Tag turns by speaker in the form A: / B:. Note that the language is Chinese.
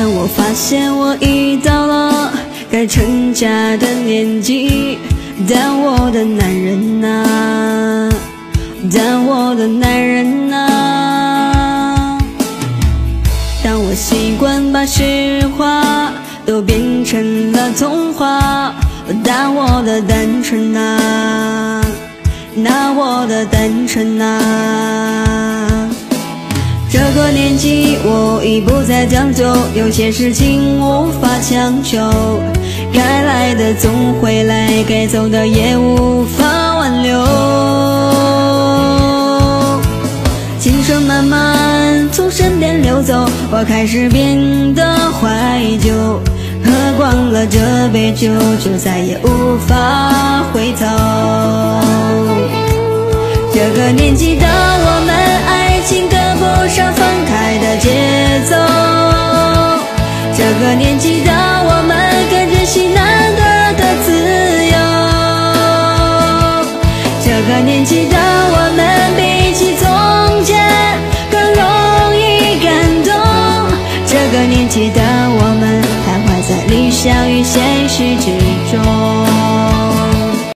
A: 当我发现我已到了该成家的年纪，但我的男人啊，但我的男人啊，当我习惯把实话都变成了童话，但我的单纯啊，那我的单纯啊。我已不再将就，有些事情无法强求。该来的总会来，该走的也无法挽留。青春慢慢从身边流走，我开始变得怀旧。喝光了这杯酒，就再也无法回头。这个年纪的我这个年纪的我们，更珍惜难得的自由。这个年纪的我们，比起从前更容易感动。这个年纪的我们，徘徊在理想与现实之中。